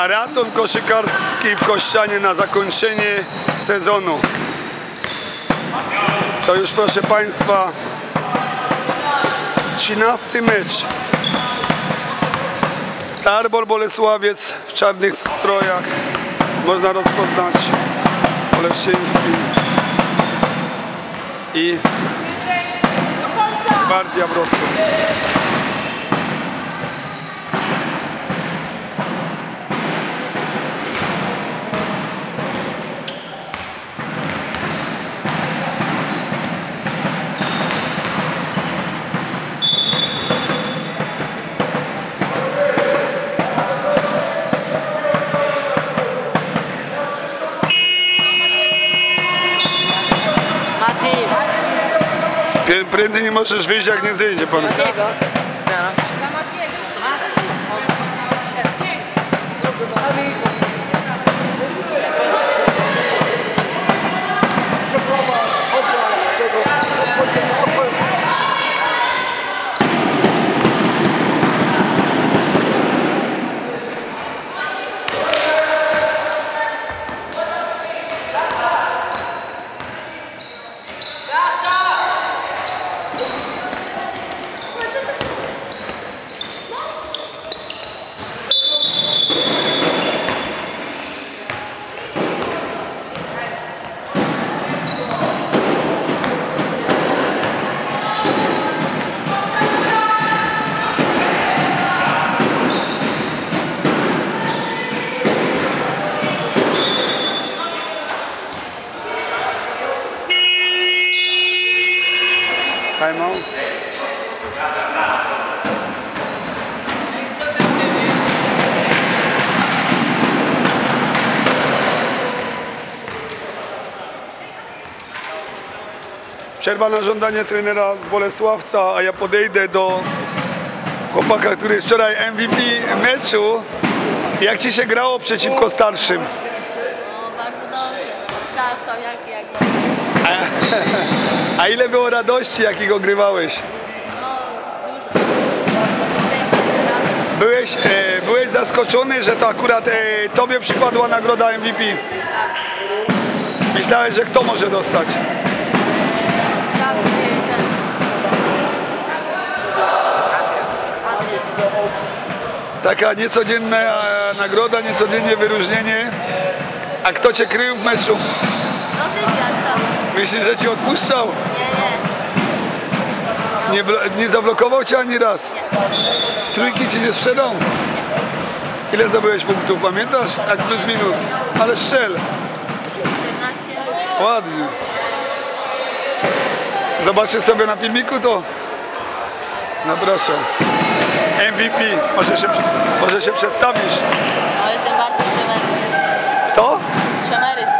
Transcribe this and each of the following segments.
Maraton koszykarski w Kościanie na zakończenie sezonu. To już proszę Państwa 13 mecz. Starbol Bolesławiec w czarnych strojach. Można rozpoznać Oleszyński i Gwardia Wrocław. Prędzej nie możesz wyjść jak nie zejdzie. Time Przerwa na żądanie trenera z Bolesławca, a ja podejdę do chłopaka, który jest wczoraj MVP meczu. Jak ci się grało przeciwko starszym? No, bardzo dobrze. Tak, słabiaki jak A ile było radości, jak ich ogrywałeś? Byłeś, e, byłeś zaskoczony, że to akurat e, tobie przypadła nagroda MVP? Myślałeś, że kto może dostać? Taka niecodzienna e, nagroda, niecodziennie wyróżnienie. A kto cię krył w meczu? No. Myślisz, że ci odpuszczał? Nie, nie. Nie, blo- nie zablokował cię ani raz? Trójki ci nie sprzedał? Ile zdobyłeś punktów, pamiętasz? Tak plus minus. Ale strzel. 14. Ładnie. Zobaczcie sobie na filmiku to. Zapraszam. MVP. Może się, może się przedstawisz. No, jestem bardzo przemerysny. Kto? Przemerysny.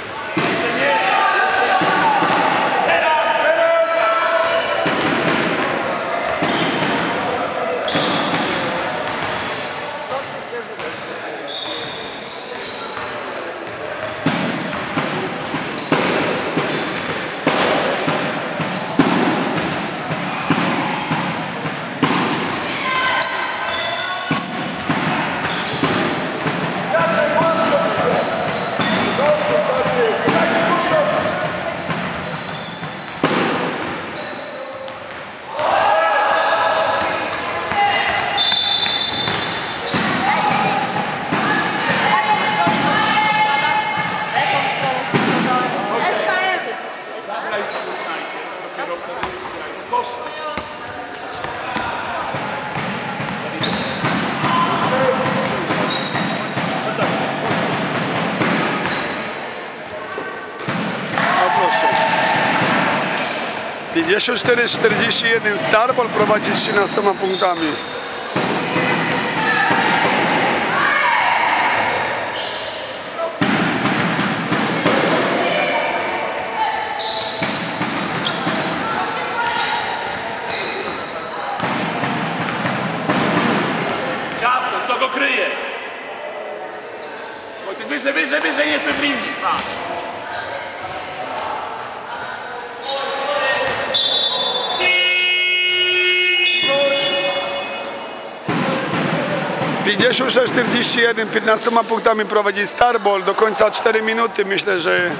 54-41 Starbol prowadzi 13 punktami. Jasno, kto go kryje? Wojtek, wyżej, wyżej, wyżej, jestem w linii. 56-41, 15 punktami prowadzi Starball, do końca 4 minuty. Myślę, że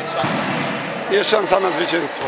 Jest szansa. jest szansa na zwycięstwo.